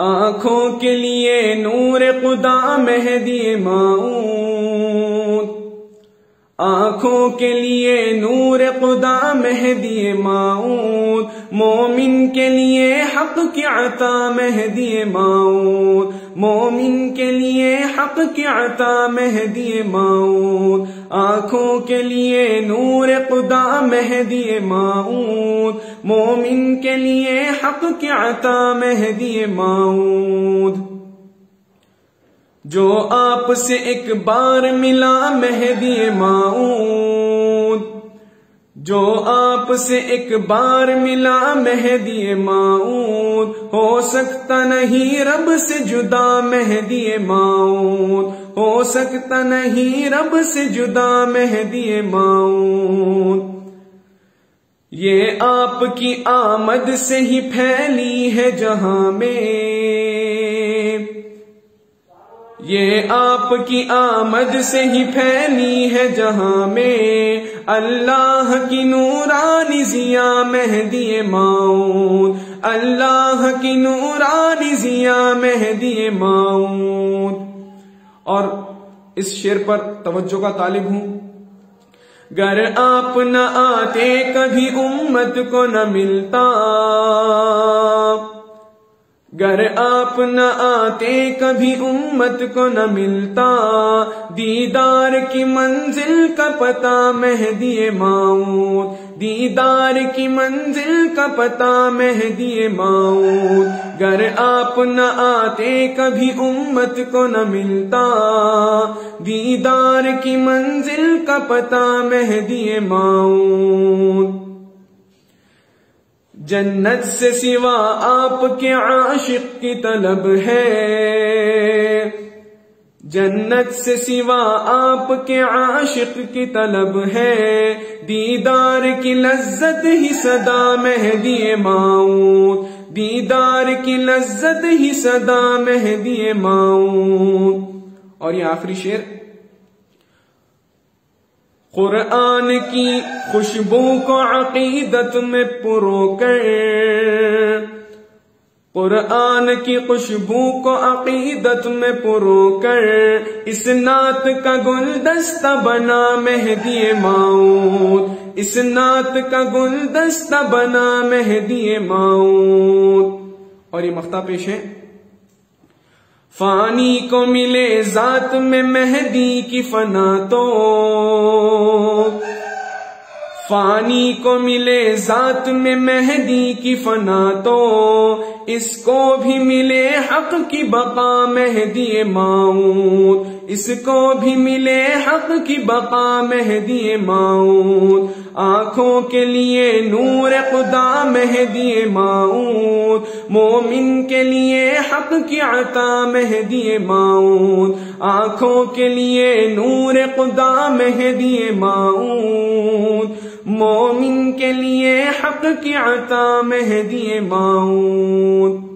आँखों के लिए नूर खुदा मेहदी माऊद आँखों के लिए नूर खुदा मेहदी माऊद, मोमिन के लिए हक की अता मेहदी माऊद, मोमिन के लिए हक की अता मेहदी माऊद, आँखों के लिए नूर खुदा मेहदी माऊद, मोमिन के लिए हक की अता मेहदी माऊद। जो आपसे एक बार मिला मेहदी माऊद। जो आपसे एक बार मिला मेहदी माऊद। हो सकता नहीं रब से जुदा मेहदी माऊद। हो सकता नहीं रब से जुदा मेहदी माऊद। ये आपकी आमद से ही फैली है जहाँ में। ये आपकी आमद से ही फैली है जहाँ में अल्लाह की नूरानी जिया मेहदी माऊद अल्लाह की नूरानी जिया मेहदी माऊद और इस शेर पर तवज्जो का तालिब हूँ। गर आप न आते कभी उम्मत को न मिलता। गर आप न आते, कभी उम्मत को न मिलता। दीदार की मंजिल का पता मेहदी माऊद। दीदार की मंजिल का पता मेहदी माऊद। गर आप न आते, कभी उम्मत को न मिलता। दीदार की मंजिल का पता मेहदी माऊद। जन्नत से सिवा आपके आशिक की तलब है। जन्नत से सिवा आपके आशिक की तलब है। दीदार की लज्जत ही सदा मेहदी माऊद दीदार की लज्जत ही सदा मेहदी माऊद और ये आखिरी शेर कुरआन की खुशबू को अकीदत में पुरो कर। कुरआन की खुशबू को अकीदत में पुरो कर। इस नात का गुलदस्ता बना मेहदी माऊद। इस नात का गुलदस्ता बना मेहदी माऊद। और ये मख्ता पेश है। फानी को मिले जात में मेहदी की फना तो फानी को मिले जात में मेहदी की फना तो इसको भी मिले हक की बका मेहदी माऊद इसको भी मिले हक की बका मेहदी माऊद। आँखों के लिए नूर खुदा मेहदी माऊद। मोमिन के लिए हक की अता मेहदी माऊद। आँखों के लिए नूर खुदा मेहदी माऊद। मोमिन के लिए हक की अता मेहदी माऊद।